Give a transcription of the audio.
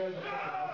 guys are fucking